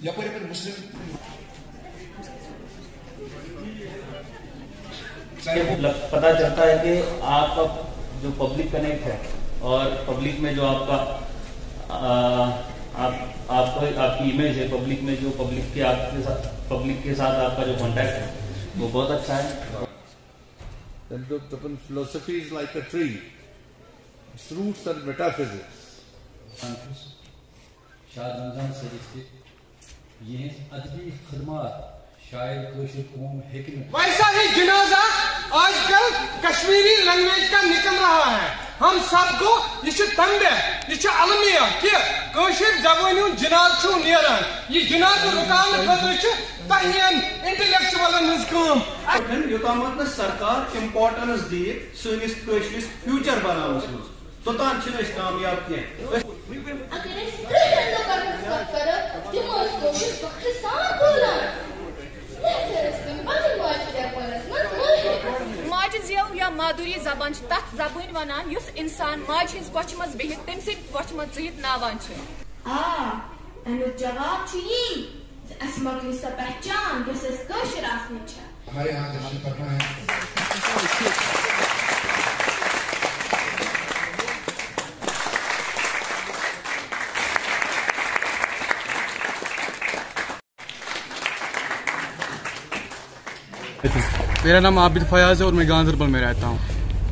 بنگلہ یپٲرۍ یپٲرۍ مسلم پتا چلتا ہے کہ آپ کا جو پبلک کنیکٹ ہے اور پبلک میں جو آپ کا آپ آپ کو آپ کی امیج ہے پبلک میں جو پبلک کے آپ کے ساتھ پبلک کے ساتھ آپ کا جو کانٹیکٹ ہے وہ بہت اچھا ہے Then the, the philosophy is like a tree. Its roots are metaphysics. رمضان یِہنٛز ادبی خدمات شاید کٲشِر قوم نہٕ ویسا ہی جنازہ آج کل کشمیری لینگویج کا نکل رہا ہے۔ ہم سب کو یہ تنبیہ یہ المیہ کہ کشر زبانی جناز چھو نیران یہ جناز رکان خاطر تہین انٹلیکچوالن ہز کام یوتامت سرکار امپارٹنس دی سنس کشرس فیوچر بناوس مز توتان چھ کامیاب کی اگر اس ترٛٮ۪ن لُکن ہٕنٛز کتھ کرو تِم ٲسۍ کٲشُر فخرٕ سان بولان لیکھر ٲسۍ تِم پنٕنۍ ماجہِ زیبانس منٛز مٲہِر ماجہِ زیو یا مادوٗری زبان چھِ تتھ زبٲنۍ ونان یُس انسان ماجہِ ہٕنٛز کۄچھِ منٛز بِہِتھ تٔمۍ سٕنٛدِ منٛز ژٕہِتھ ناوان چھِ۔ آ امیُک جواب چھُ یی زِ اسہِ مۄکلہِ سۄ پہچان یۄس أسۍ کٲشِر آسنٕچ چھےٚ ہمارے یہاں تشریف فرما ہے میرا نام عابد فیاض ہے اور میں گاندربل میں رہتا ہوں۔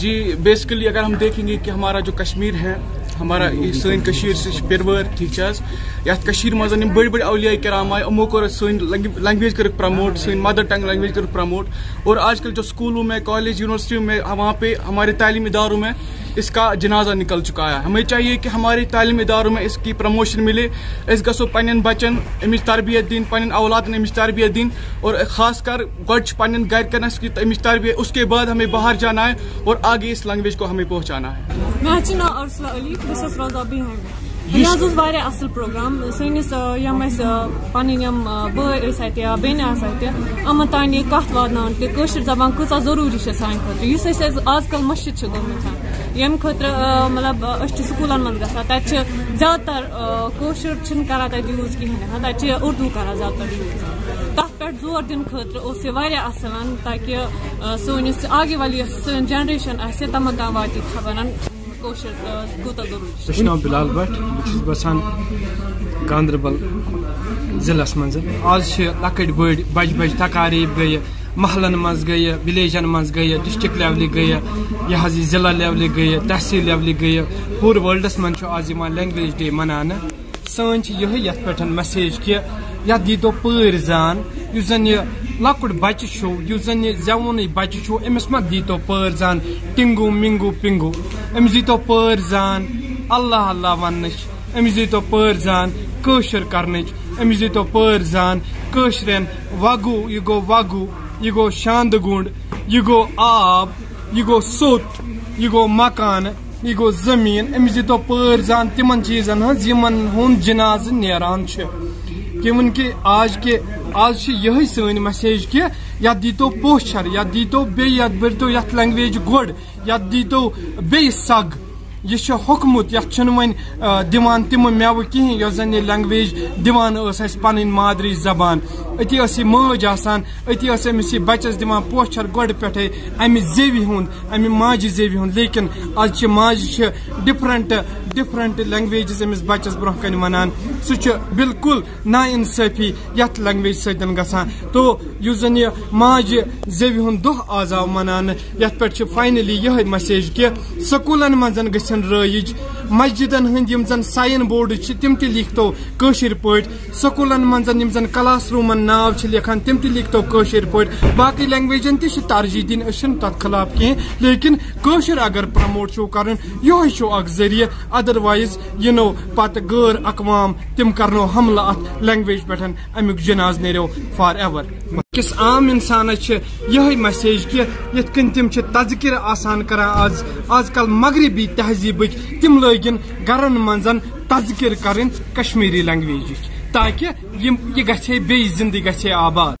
جی بیسکلی اگر ہم دیکھیں گے کہ ہمارا جو کشمیر ہے ہمارا یہ سن کشیر سے پیروار ٹھیک ہے یت کشیر مز بڑی بڑی اولیاء کرام آئے امو کور سن لینگویج کر پرموٹ سن مدر ٹنگ لینگویج کر پرموٹ۔ اور آج کل جو اسکولوں میں، کالج، یونیورسٹیوں میں، وہاں پہ ہمارے تعلیمی اداروں میں اس کا جنازہ نکل چکا ہے۔ ہمیں چاہیے کہ ہمارے تعلیمی اداروں میں اس کی پروموشن ملے۔ اس گھو پن بچن امچ تربیت دن پن اولادن امچ تربیت دن اور خاص کر گۄڈٕ پن گھر کرنس کی امچ تربیت۔ اس کے بعد ہمیں باہر جانا ہے اور آگے اس لینگویج کو ہمیں پہنچانا ہے۔ چھُ بہٕ چھَس روزان بِہامہِ یہِ حظ اوس واریاہ اَصٕل پروگرام سٲنِس یِم اَسہِ پَنٕنۍ یِم بٲے ٲسۍ اَتہِ یا بیٚنہِ آسہٕ اَتہِ یِمن تانۍ یہِ کَتھ واتناوان کہِ کٲشِر زبان کۭژاہ ضروٗری چھےٚ سانہِ خٲطرٕ یُس أسۍ أسۍ آز کل مٔشِد چھِ گٔمٕژ ییٚمہِ خٲطرٕ مطلب أسۍ چھِ سکوٗلن منٛز گژھان تَتہِ چھِ زیادٕ تر کٲشُر چھِنہٕ کران تَتہِ یوٗز کِہینۍ نہٕ تَتہِ چھِ اُردو کران زیادٕ تر یوٗز تَتھ پٮ۪ٹھ زور دِنہٕ خٲطرٕ اوس یہِ واریاہ اَصٕل تاکہِ سٲنۍ یُس آگے والی یۄس سٲنۍ جنریشن آسہِ تِمن تام واتہِ خبر کٲشُر کوٗتاہ ضروٗری مےٚ چھُ ناو بِلال بٹ بہٕ چھُس بسان گاندربل ضلعس منٛز آز چھِ لۄکٕٹۍ بٔڑۍ بجہِ بجہِ تقاریٖب گٔیہِ محلن منٛز گٔیہِ وِلیجن منٛز گٔیہِ ڈسٹرک لیولہِ گٔیہِ یہِ حظ یہِ ضلع لیولہِ گٔیہِ تحصیٖل لیولہِ گٔیہِ پوٗرٕ وٲلڈس منٛز چھُ آز یِوان لینگویج ڈے مناونہٕ سٲنۍ چھِ یِہے یتھ پٮ۪ٹھ میسیج کہِ یتھ دیٖتو پٲرۍ زان یُس زن یہِ لۄکُٹ بچہِ چھُ یُس زن یہِ زیوُنٕے بچہِ چھُ أمِس ما دیٖتو پٲرۍ زان ٹِنگو مِنگو پِنگو أمِس دیٖتو پٲرۍ زان اللہ اللہ وننٕچ أمِس دیٖتو پٲرۍ زان کٲشُر کرنٕچ أمِس دیٖتو پٲرۍ زان کٲشرٮ۪ن وگو یہِ گوٚو وگو یہِ گوٚو شاندٕ گُنڈ یہِ گوٚو آب یہِ گوٚو سوٚت یہِ گوٚو مکانہٕ یہِ گوٚو زٔمیٖن أمِس دیٖتو پٲرۍ زان تِمن چیٖزن ہٕنٛز یِمن ہُنٛد جنازٕ نیران چھُ کِوٕن کہ آج کے آج یہ سن میسیج کہ یا دیتو پوچھر یا دیتو بیت برتو یت لینگویج گۄڈ یتھ دیتو بی سگ۔ یہ ہوٚکھمُت یتھ چھُنہٕ وۄنۍ دِوان تِمہٕ میوٕ کِہینۍ، یۄس زن یہِ لینگویج دِوان ٲس اسہِ پنٕنۍ مادری زبان۔ أتی ٲس یہِ مٲج آسان، أتی ٲس أمِس یہِ بچس دِوان پوچھر گۄڈٕ پٮ۪ٹھے امہِ زیوِ ہُنٛد، امہِ ماجہِ زیوِ ہُنٛد۔ لیکن آز چھِ ماجہِ چھِ ڈفرنٹ ڈفرنٹ لینگویجز أمِس بچس برونٛہہ کنہِ ونان۔ سُہ چھُ بالکل نا انصٲفی یتھ لینگویج سۭتۍ گژھان۔ تو یُس زن یہِ ماجہِ زیوِ ہُنٛد دۄہ آز آو مناونہٕ یتھ پٮ۪ٹھ چھِ فاینلی یِہے میسیج کہِ سکوٗلن منٛز گٔژھِتھ گژھن رٲیِج مسجدن ہٕنٛدۍ یِم زن ساین بورڈ چھِ تِم تہِ لیکھتو کٲشِر پٲٹھۍ سکوٗلن منٛز یِم زن کلاس روٗمن ناو چھِ لیکھان تِم تہِ لیکھتو کٲشِر پٲٹھۍ باقٕے لینگویجن تہِ چھِ ترجیح دِنۍ أسۍ چھِنہٕ تتھ خلاف کینٛہہ لیکن کٲشُر اگر پرموٹ چھُو کرُن یہوے چھُ اکھ ذٔریعہٕ ادروایز یِنو پتہٕ غٲر اقوام تِم کرنو حملہٕ اتھ لینگویج پٮ۪ٹھ امیُک جناز نیرو فار ایور أکِس عام انسانس چھِ یِہے مسیج کہِ یِتھ کٔنۍ تِم چھِ تذکرٕ آسان کران آز آز کل مغربی تہذیٖبٕکۍ تِم لٲگِن گرن منٛز تذکرٕ کرٕنۍ کشمیٖری لینگویجٕچ تاکہِ یِم یہِ گژھِ ہے بیٚیہِ زندٕ گژھِ ہے آباد۔